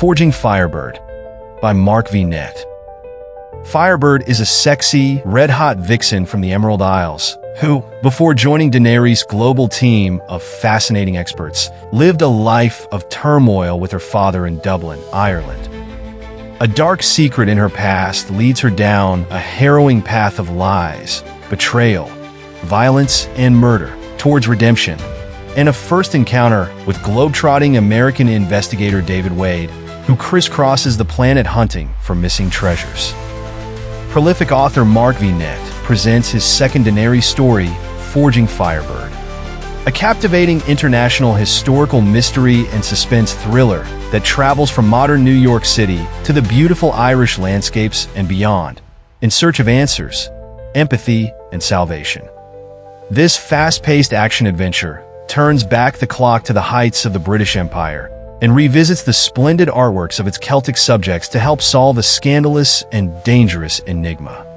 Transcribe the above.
Forging Firebird by Mark Vinet. Firebird is a sexy, red-hot vixen from the Emerald Isles, who, before joining Denary's global team of fascinating experts, lived a life of turmoil with her father in Dublin, Ireland. A dark secret in her past leads her down a harrowing path of lies, betrayal, violence, and murder towards redemption, and a first encounter with globetrotting American investigator David Wade, who crisscrosses the planet hunting for missing treasures. Prolific author Mark Vinet presents his second Denary story, Forging Firebird. A captivating international historical mystery and suspense thriller that travels from modern New York City to the beautiful Irish landscapes and beyond, in search of answers, empathy, and salvation. This fast-paced action-adventure turns back the clock to the heights of the British Empire and revisits the splendid artworks of its Celtic subjects to help solve a scandalous and dangerous enigma.